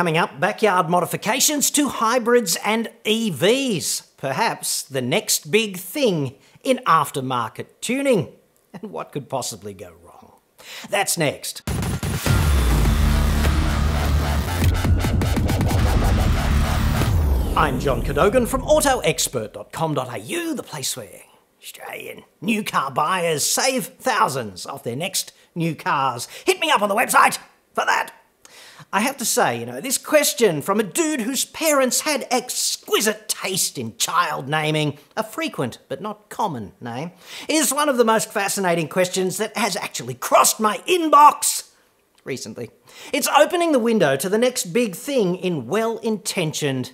coming up backyard modifications to hybrids and EVs. Perhaps the next big thing in aftermarket tuning. And what could possibly go wrong? That's next. I'm John Cadogan from AutoExpert.com.au, the place where Australian new car buyers save thousands off their next new cars. Hit me up on the website for that. I have to say, you know, this question from a dude whose parents had exquisite taste in child naming, a frequent but not common name, is one of the most fascinating questions that has actually crossed my inbox recently. It's opening the window to the next big thing in well intentioned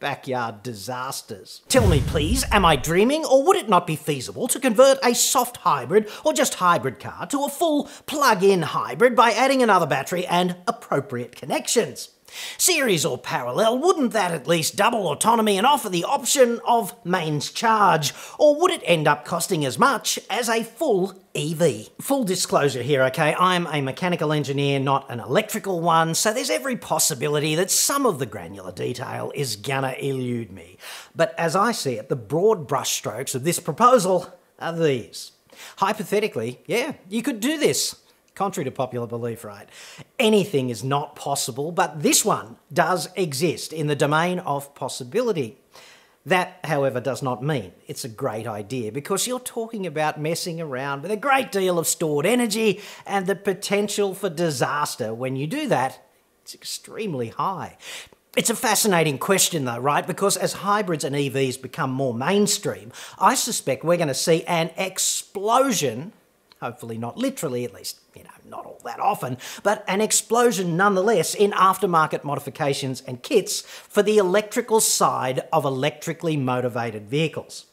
backyard disasters. Tell me, please, am I dreaming, or would it not be feasible to convert a soft hybrid or just hybrid car to a full plug in hybrid by adding another battery and appropriate connections? Series or parallel, wouldn't that at least double autonomy and offer the option of mains charge? Or would it end up costing as much as a full EV? Full disclosure here, okay? I'm a mechanical engineer, not an electrical one, so there's every possibility that some of the granular detail is gonna elude me. But as I see it, the broad brushstrokes of this proposal are these. Hypothetically, yeah, you could do this contrary to popular belief, right? Anything is not possible, but this one does exist in the domain of possibility. That, however, does not mean it's a great idea because you're talking about messing around with a great deal of stored energy and the potential for disaster when you do that. It's extremely high. It's a fascinating question, though, right? Because as hybrids and EVs become more mainstream, I suspect we're going to see an explosion hopefully not literally, at least, you know, not all that often, but an explosion nonetheless in aftermarket modifications and kits for the electrical side of electrically motivated vehicles.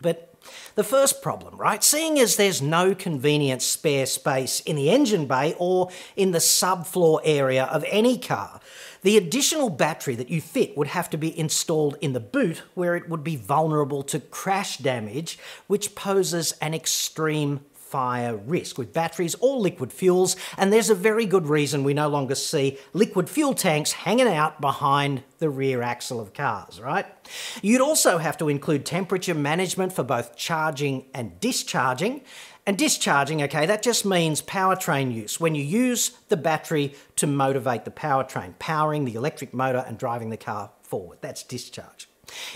But the first problem, right? Seeing as there's no convenient spare space in the engine bay or in the subfloor area of any car, the additional battery that you fit would have to be installed in the boot where it would be vulnerable to crash damage, which poses an extreme fire risk with batteries or liquid fuels, and there's a very good reason we no longer see liquid fuel tanks hanging out behind the rear axle of cars, right? You'd also have to include temperature management for both charging and discharging. And discharging, okay, that just means powertrain use. When you use the battery to motivate the powertrain, powering the electric motor and driving the car forward. That's discharge.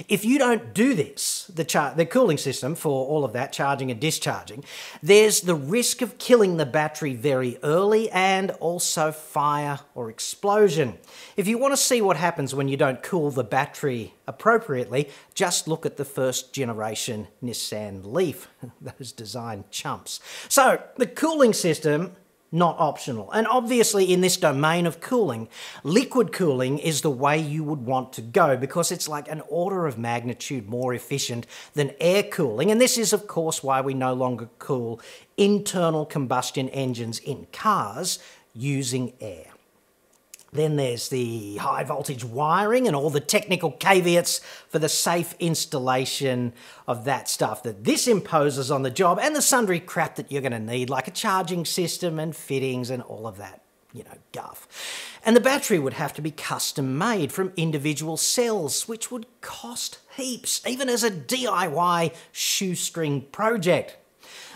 If you don't do this, the, the cooling system for all of that, charging and discharging, there's the risk of killing the battery very early and also fire or explosion. If you want to see what happens when you don't cool the battery appropriately, just look at the first generation Nissan Leaf, those design chumps. So, the cooling system not optional. And obviously, in this domain of cooling, liquid cooling is the way you would want to go because it's like an order of magnitude more efficient than air cooling. And this is, of course, why we no longer cool internal combustion engines in cars using air. Then there's the high voltage wiring and all the technical caveats for the safe installation of that stuff that this imposes on the job and the sundry crap that you're going to need, like a charging system and fittings and all of that, you know, guff. And the battery would have to be custom made from individual cells, which would cost heaps, even as a DIY shoestring project.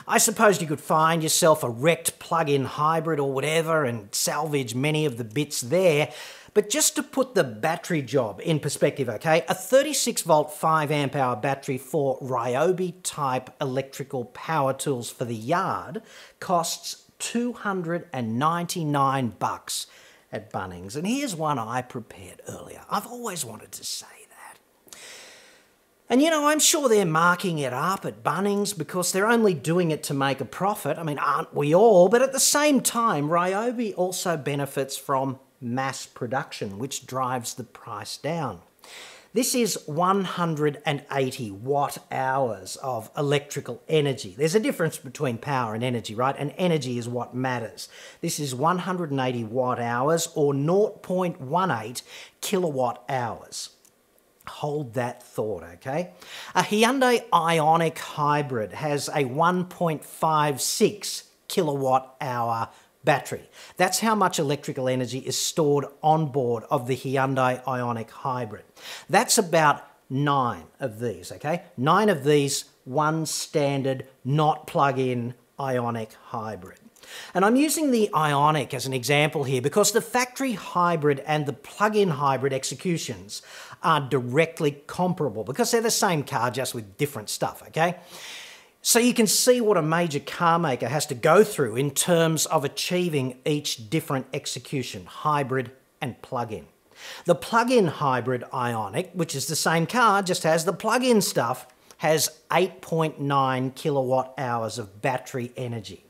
I suppose you could find yourself a wrecked plug in hybrid or whatever and salvage many of the bits there. But just to put the battery job in perspective, okay, a 36 volt 5 amp hour battery for Ryobi type electrical power tools for the yard costs 299 bucks at Bunnings. And here's one I prepared earlier. I've always wanted to say and you know, I'm sure they're marking it up at Bunnings because they're only doing it to make a profit. I mean, aren't we all? But at the same time, Ryobi also benefits from mass production, which drives the price down. This is 180 watt hours of electrical energy. There's a difference between power and energy, right? And energy is what matters. This is 180 watt hours or 0.18 kilowatt hours. Hold that thought, okay? A Hyundai Ioniq Hybrid has a 1.56 kilowatt hour battery. That's how much electrical energy is stored on board of the Hyundai Ioniq Hybrid. That's about nine of these, okay? Nine of these, one standard, not plug-in Ioniq Hybrid. And I'm using the Ioniq as an example here because the factory hybrid and the plug-in hybrid executions are directly comparable because they're the same car just with different stuff, okay? So you can see what a major car maker has to go through in terms of achieving each different execution, hybrid and plug-in. The plug-in hybrid Ioniq, which is the same car, just has the plug-in stuff, has 8.9 kilowatt hours of battery energy.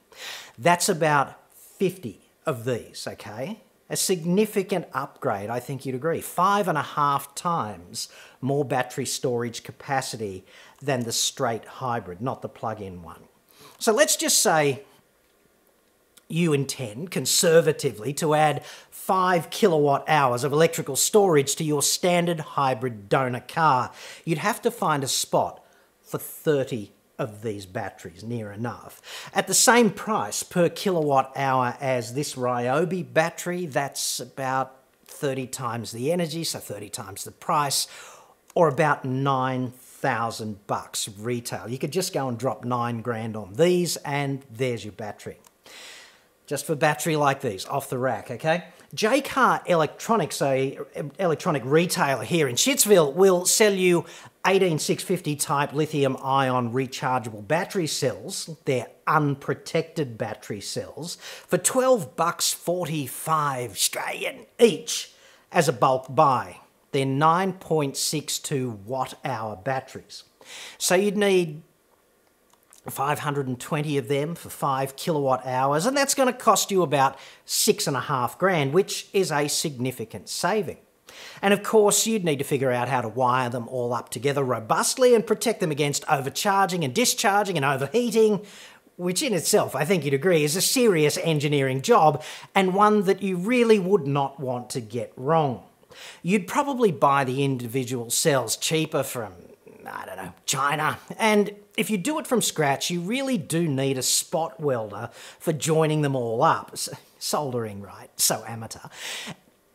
That's about 50 of these, okay? A significant upgrade, I think you'd agree. Five and a half times more battery storage capacity than the straight hybrid, not the plug-in one. So let's just say you intend conservatively to add 5 kilowatt hours of electrical storage to your standard hybrid donor car. You'd have to find a spot for 30 of these batteries, near enough. At the same price per kilowatt hour as this Ryobi battery, that's about 30 times the energy, so 30 times the price, or about 9,000 bucks retail. You could just go and drop 9 grand on these and there's your battery. Just for battery like these, off the rack, okay? Jaycar Electronics, a electronic retailer here in Shitsville, will sell you 18650 type lithium ion rechargeable battery cells. They're unprotected battery cells for 12 bucks 45 Australian each as a bulk buy. They're 9.62 watt hour batteries. So you'd need 520 of them for five kilowatt hours, and that's going to cost you about six and a half grand, which is a significant saving. And of course, you'd need to figure out how to wire them all up together robustly and protect them against overcharging and discharging and overheating, which in itself, I think you'd agree, is a serious engineering job and one that you really would not want to get wrong. You'd probably buy the individual cells cheaper from, I don't know, China, and if you do it from scratch, you really do need a spot welder for joining them all up. Soldering, right? So amateur.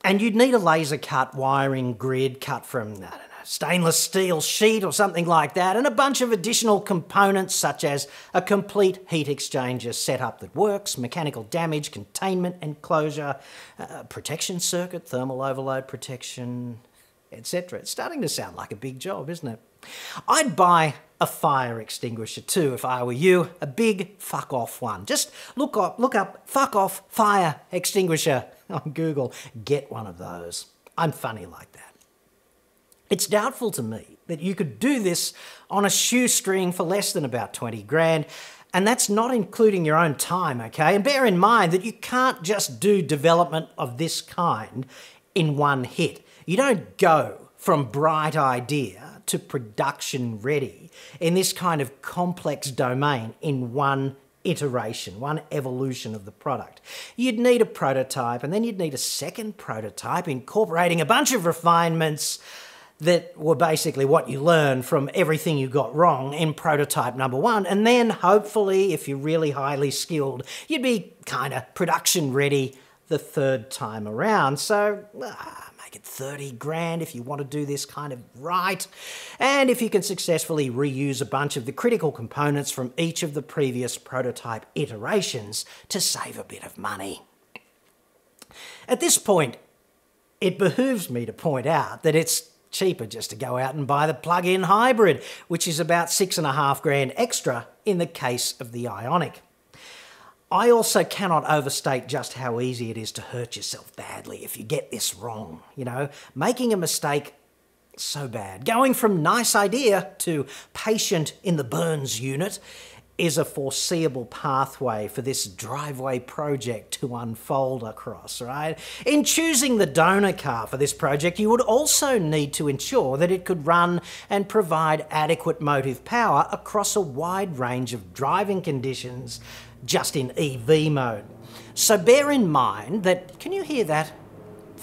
And you'd need a laser cut wiring grid cut from, I don't know, stainless steel sheet or something like that, and a bunch of additional components such as a complete heat exchanger setup that works, mechanical damage, containment enclosure, uh, protection circuit, thermal overload protection, etc. It's starting to sound like a big job, isn't it? I'd buy a fire extinguisher too if I were you, a big fuck off one. Just look up, look up fuck off fire extinguisher on Google. Get one of those. I'm funny like that. It's doubtful to me that you could do this on a shoestring for less than about 20 grand, and that's not including your own time, okay? And bear in mind that you can't just do development of this kind in one hit. You don't go from bright idea to production ready in this kind of complex domain in one iteration, one evolution of the product. You'd need a prototype, and then you'd need a second prototype incorporating a bunch of refinements that were basically what you learned from everything you got wrong in prototype number one. And then hopefully, if you're really highly skilled, you'd be kind of production ready the third time around. So, ah, it 30 grand if you want to do this kind of right. And if you can successfully reuse a bunch of the critical components from each of the previous prototype iterations to save a bit of money. At this point, it behooves me to point out that it's cheaper just to go out and buy the plug-in hybrid, which is about six and a half grand extra in the case of the Ioniq. I also cannot overstate just how easy it is to hurt yourself badly if you get this wrong. You know, making a mistake so bad. Going from nice idea to patient in the burns unit is a foreseeable pathway for this driveway project to unfold across, right? In choosing the donor car for this project, you would also need to ensure that it could run and provide adequate motive power across a wide range of driving conditions just in EV mode. So bear in mind that, can you hear that?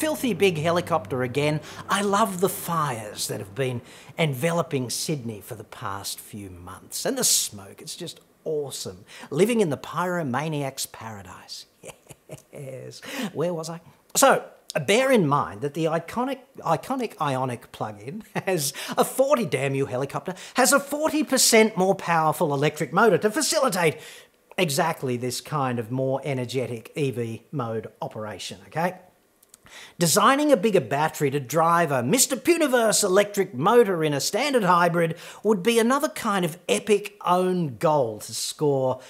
Filthy big helicopter again. I love the fires that have been enveloping Sydney for the past few months. And the smoke, it's just awesome. Living in the pyromaniac's paradise. yes. Where was I? So, bear in mind that the iconic, iconic Ioniq plug-in has a 40 damn you helicopter has a 40% more powerful electric motor to facilitate exactly this kind of more energetic EV mode operation, okay? Designing a bigger battery to drive a Mr. Puniverse electric motor in a standard hybrid would be another kind of epic own goal to score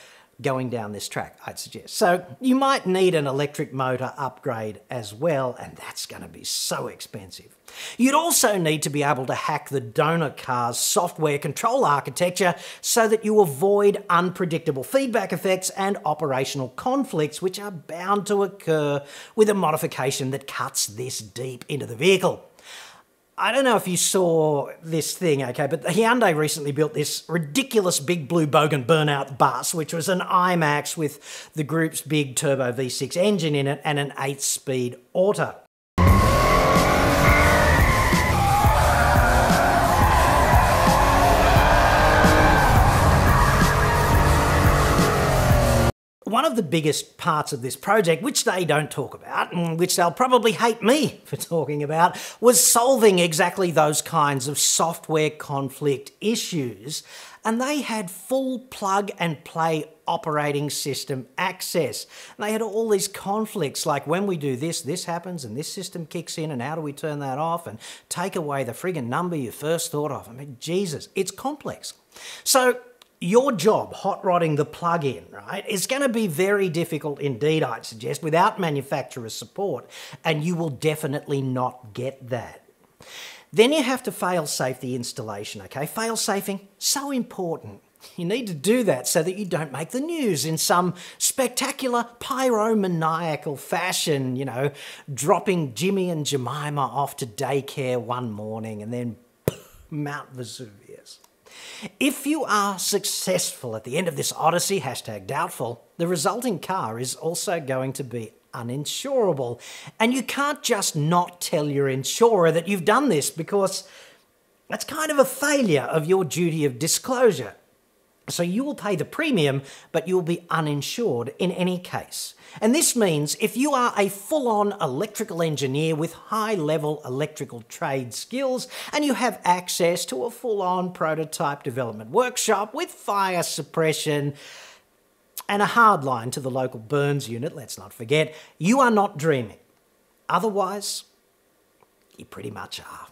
going down this track, I'd suggest. So you might need an electric motor upgrade as well, and that's going to be so expensive. You'd also need to be able to hack the donor car's software control architecture so that you avoid unpredictable feedback effects and operational conflicts which are bound to occur with a modification that cuts this deep into the vehicle. I don't know if you saw this thing, okay, but Hyundai recently built this ridiculous big blue bogan burnout bus, which was an iMax with the group's big turbo V6 engine in it and an 8 speed auto. One of the biggest parts of this project, which they don't talk about, and which they'll probably hate me for talking about, was solving exactly those kinds of software conflict issues. And they had full plug and play operating system access. And they had all these conflicts like when we do this, this happens, and this system kicks in, and how do we turn that off? And take away the friggin' number you first thought of. I mean, Jesus, it's complex. So your job, hot rodding the plug-in, right, is going to be very difficult indeed, I'd suggest, without manufacturer support, and you will definitely not get that. Then you have to fail-safe the installation, okay? Fail-safing, so important. You need to do that so that you don't make the news in some spectacular pyromaniacal fashion, you know, dropping Jimmy and Jemima off to daycare one morning and then Mount Vesuvius. If you are successful at the end of this odyssey, hashtag doubtful, the resulting car is also going to be uninsurable. And you can't just not tell your insurer that you've done this because that's kind of a failure of your duty of disclosure. So you will pay the premium, but you'll be uninsured in any case. And this means if you are a full on electrical engineer with high level electrical trade skills and you have access to a full on prototype development workshop with fire suppression and a hard line to the local burns unit, let's not forget, you are not dreaming. Otherwise, you pretty much are.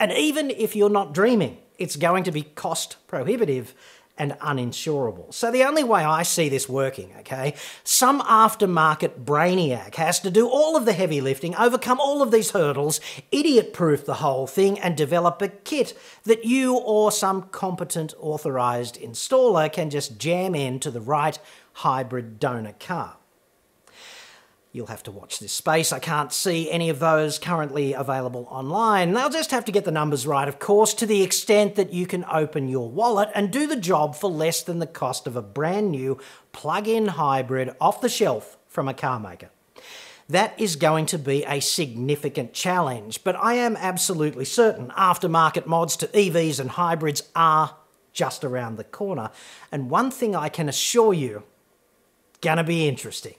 And even if you're not dreaming, it's going to be cost prohibitive and uninsurable. So the only way I see this working, okay, some aftermarket brainiac has to do all of the heavy lifting, overcome all of these hurdles, idiot-proof the whole thing, and develop a kit that you or some competent authorized installer can just jam into the right hybrid donor car. You'll have to watch this space. I can't see any of those currently available online. They'll just have to get the numbers right, of course, to the extent that you can open your wallet and do the job for less than the cost of a brand new plug-in hybrid off the shelf from a car maker. That is going to be a significant challenge, but I am absolutely certain aftermarket mods to EVs and hybrids are just around the corner. And one thing I can assure you, gonna be interesting.